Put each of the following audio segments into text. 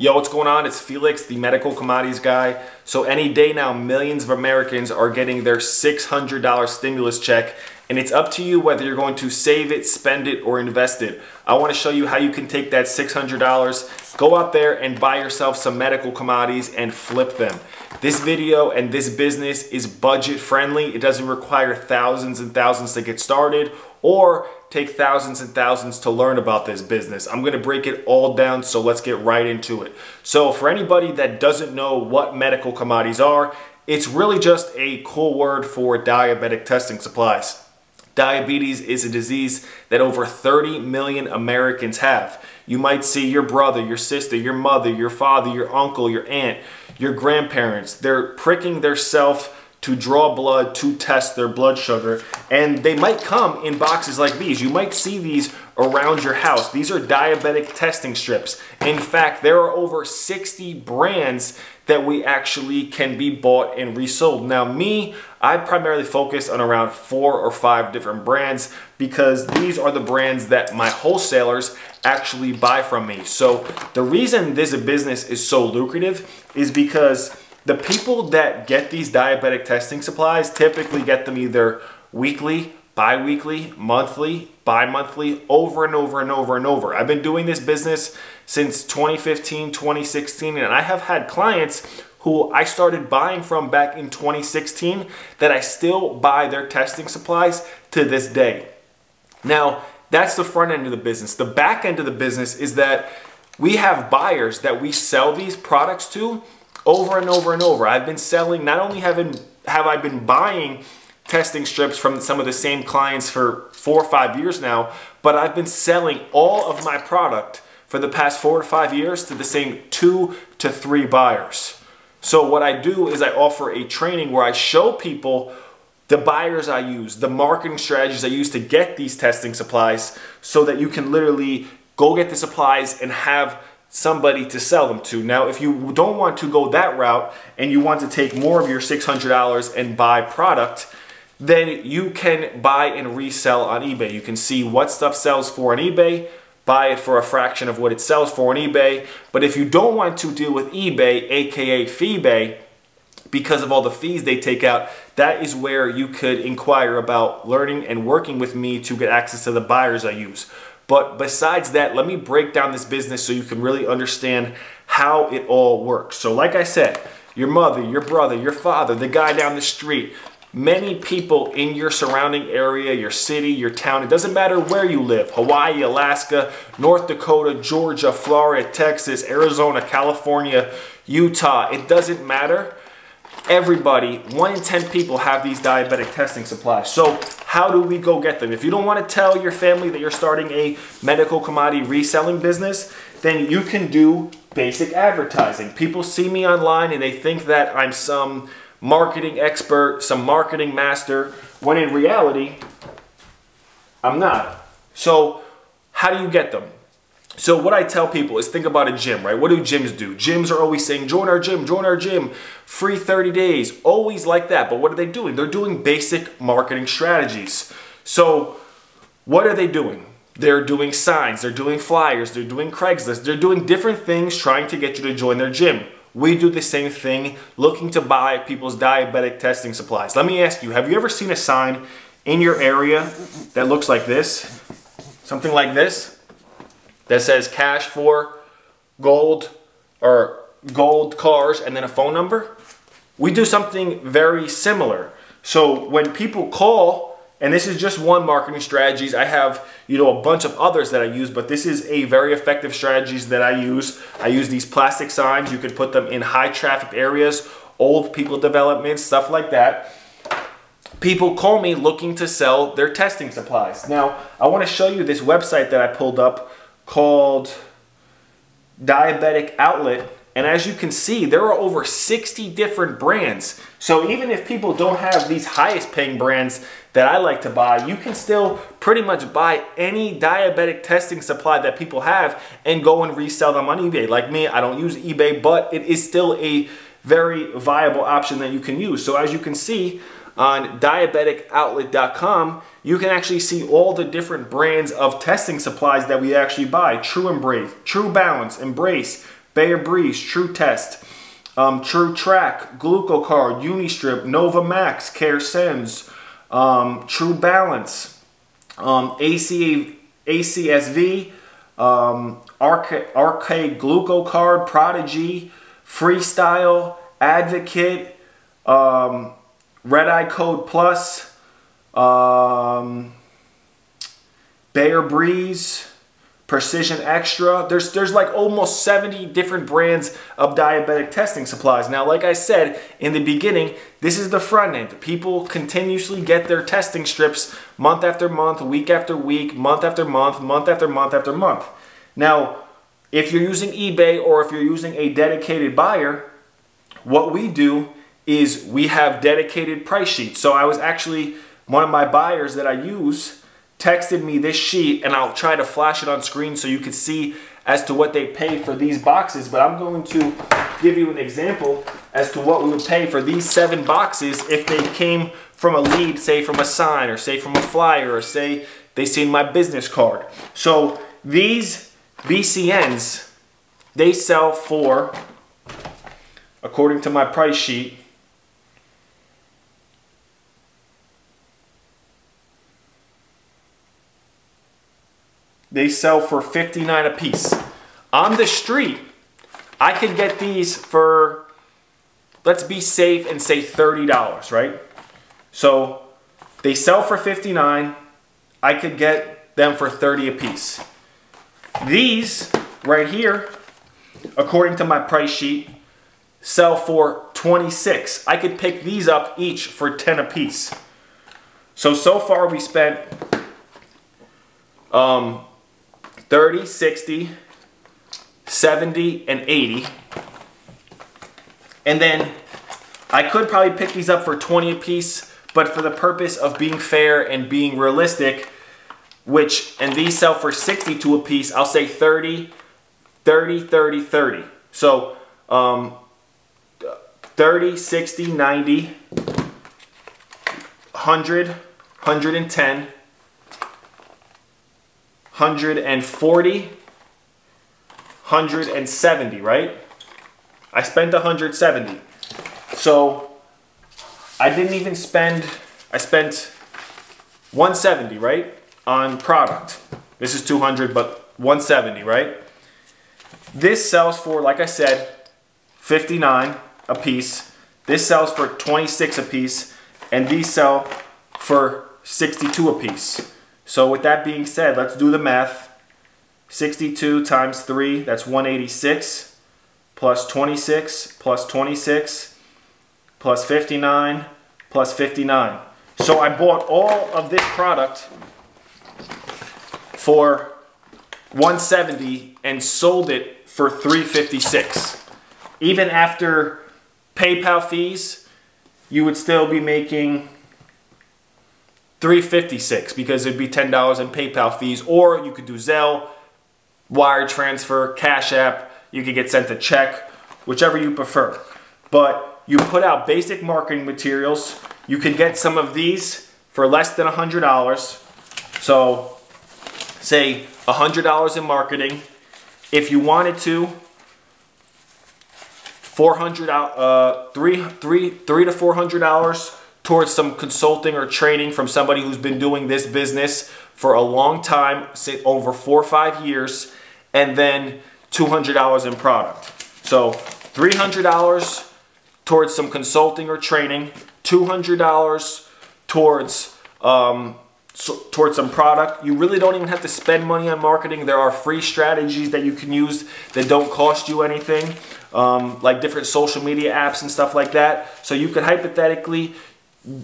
Yo, what's going on? It's Felix, the medical commodities guy. So any day now, millions of Americans are getting their $600 stimulus check and it's up to you whether you're going to save it, spend it, or invest it. I wanna show you how you can take that $600, go out there and buy yourself some medical commodities and flip them. This video and this business is budget friendly. It doesn't require thousands and thousands to get started or take thousands and thousands to learn about this business. I'm gonna break it all down, so let's get right into it. So for anybody that doesn't know what medical commodities are, it's really just a cool word for diabetic testing supplies. Diabetes is a disease that over 30 million Americans have. You might see your brother, your sister, your mother, your father, your uncle, your aunt, your grandparents. They're pricking their self to draw blood to test their blood sugar and they might come in boxes like these. You might see these around your house. These are diabetic testing strips. In fact, there are over 60 brands that we actually can be bought and resold. Now me, I primarily focus on around four or five different brands because these are the brands that my wholesalers actually buy from me. So the reason this business is so lucrative is because the people that get these diabetic testing supplies typically get them either weekly, bi-weekly, monthly, bi-monthly, over and over and over and over. I've been doing this business since 2015, 2016, and I have had clients who I started buying from back in 2016 that I still buy their testing supplies to this day. Now, that's the front end of the business. The back end of the business is that we have buyers that we sell these products to over and over and over. I've been selling, not only have, been, have I been buying testing strips from some of the same clients for four or five years now, but I've been selling all of my product for the past four to five years to the same two to three buyers. So what I do is I offer a training where I show people the buyers I use, the marketing strategies I use to get these testing supplies so that you can literally go get the supplies and have somebody to sell them to. Now, if you don't want to go that route and you want to take more of your $600 and buy product, then you can buy and resell on eBay. You can see what stuff sells for on eBay, buy it for a fraction of what it sells for on eBay. But if you don't want to deal with eBay, aka FeeBay, because of all the fees they take out, that is where you could inquire about learning and working with me to get access to the buyers I use. But besides that, let me break down this business so you can really understand how it all works. So like I said, your mother, your brother, your father, the guy down the street, many people in your surrounding area, your city, your town, it doesn't matter where you live, Hawaii, Alaska, North Dakota, Georgia, Florida, Texas, Arizona, California, Utah, it doesn't matter everybody, one in 10 people have these diabetic testing supplies. So how do we go get them? If you don't want to tell your family that you're starting a medical commodity reselling business, then you can do basic advertising. People see me online and they think that I'm some marketing expert, some marketing master, when in reality, I'm not. So how do you get them? So what I tell people is think about a gym, right? What do gyms do? Gyms are always saying, join our gym, join our gym, free 30 days, always like that. But what are they doing? They're doing basic marketing strategies. So what are they doing? They're doing signs, they're doing flyers, they're doing Craigslist, they're doing different things trying to get you to join their gym. We do the same thing, looking to buy people's diabetic testing supplies. Let me ask you, have you ever seen a sign in your area that looks like this? Something like this? That says cash for gold or gold cars and then a phone number. We do something very similar. So when people call, and this is just one marketing strategies, I have you know a bunch of others that I use, but this is a very effective strategies that I use. I use these plastic signs. You could put them in high traffic areas, old people developments, stuff like that. People call me looking to sell their testing supplies. Now, I want to show you this website that I pulled up called Diabetic Outlet. And as you can see, there are over 60 different brands. So even if people don't have these highest paying brands that I like to buy, you can still pretty much buy any diabetic testing supply that people have and go and resell them on eBay. Like me, I don't use eBay, but it is still a very viable option that you can use. So as you can see, on diabeticoutlet.com, you can actually see all the different brands of testing supplies that we actually buy. True Embrace, True Balance, Embrace, Bayer Breeze, True Test, um, True Track, Glucocard, Unistrip, Nova Max, CareSens, um, True Balance, um, AC, ACSV, um, Arkray, Arkray Glucocard, Prodigy, Freestyle, Advocate, um, Red Eye Code Plus, um, Bayer Breeze, Precision Extra. There's there's like almost 70 different brands of diabetic testing supplies. Now, like I said in the beginning, this is the front end. People continuously get their testing strips month after month, week after week, month after month, month after month after month. Now, if you're using eBay or if you're using a dedicated buyer, what we do is we have dedicated price sheets. So I was actually, one of my buyers that I use texted me this sheet and I'll try to flash it on screen so you can see as to what they pay for these boxes. But I'm going to give you an example as to what we would pay for these seven boxes if they came from a lead, say from a sign or say from a flyer or say they seen my business card. So these BCNs, they sell for, according to my price sheet, They sell for 59 a piece. On the street, I could get these for, let's be safe and say $30, right? So they sell for 59. I could get them for 30 a piece. These right here, according to my price sheet, sell for 26. I could pick these up each for 10 a piece. So, so far we spent um, 30, 60, 70, and 80. And then I could probably pick these up for 20 a piece, but for the purpose of being fair and being realistic, which, and these sell for 62 a piece, I'll say 30, 30, 30, 30. So, um, 30, 60, 90, 100, 110, 140, 170, right? I spent 170. So I didn't even spend, I spent 170, right? On product. This is 200, but 170, right? This sells for, like I said, 59 a piece. This sells for 26 a piece. And these sell for 62 a piece. So with that being said, let's do the math. 62 times 3, that's 186, plus 26, plus 26, plus 59, plus 59. So I bought all of this product for 170 and sold it for 356. Even after PayPal fees, you would still be making 356 because it'd be $10 in PayPal fees or you could do Zelle, wire transfer, Cash App, you could get sent a check, whichever you prefer. But you put out basic marketing materials. You can get some of these for less than $100. So say $100 in marketing. If you wanted to, 400 uh, three, three, three to $400 towards some consulting or training from somebody who's been doing this business for a long time, say over four or five years, and then $200 in product. So $300 towards some consulting or training, $200 towards um, so, towards some product. You really don't even have to spend money on marketing. There are free strategies that you can use that don't cost you anything, um, like different social media apps and stuff like that. So you could hypothetically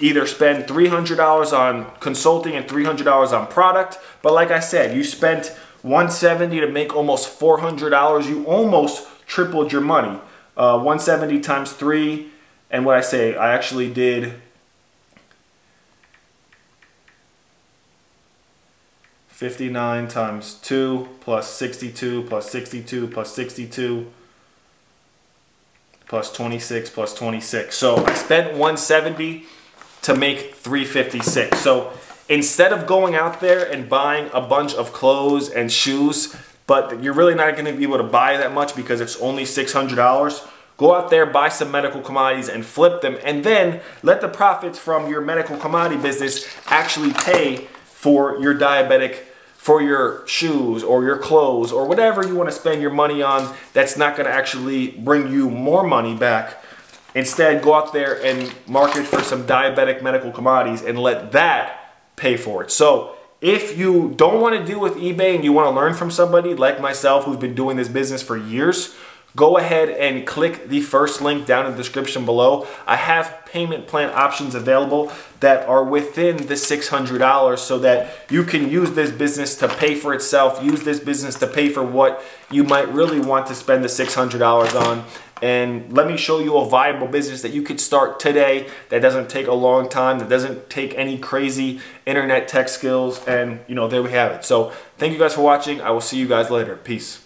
either spend $300 on consulting and $300 on product. But like I said, you spent 170 to make almost $400. You almost tripled your money. Uh, 170 times three. And what I say, I actually did Fifty-nine times two plus sixty-two plus sixty-two plus sixty-two plus twenty-six plus twenty-six. So I spent one seventy to make 356. So instead of going out there and buying a bunch of clothes and shoes but you're really not going to be able to buy that much because it's only $600. Go out there, buy some medical commodities and flip them, and then let the profits from your medical commodity business actually pay for your diabetic, for your shoes or your clothes or whatever you want to spend your money on that's not going to actually bring you more money back. Instead, go out there and market for some diabetic medical commodities and let that pay for it. So if you don't want to deal with eBay and you want to learn from somebody like myself who's been doing this business for years, go ahead and click the first link down in the description below. I have payment plan options available that are within the $600 so that you can use this business to pay for itself, use this business to pay for what you might really want to spend the $600 on. And let me show you a viable business that you could start today that doesn't take a long time, that doesn't take any crazy internet tech skills. And, you know, there we have it. So thank you guys for watching. I will see you guys later. Peace.